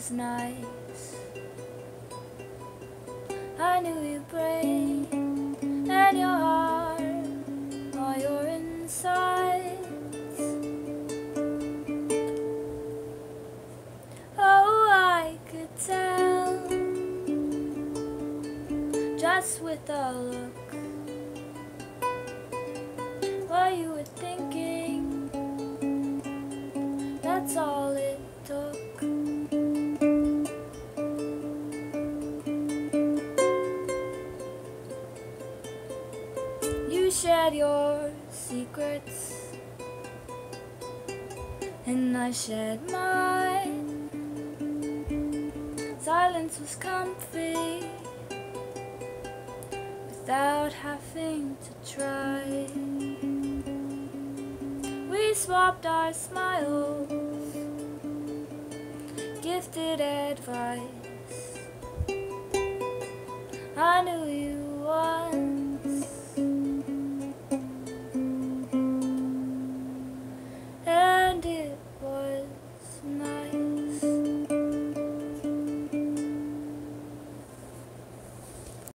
was nice. I knew you'd prayed and your heart all your insides. Oh I could tell just with a look You shared your secrets, and I shared mine. Silence was comfy without having to try. We swapped our smiles, gifted advice. I knew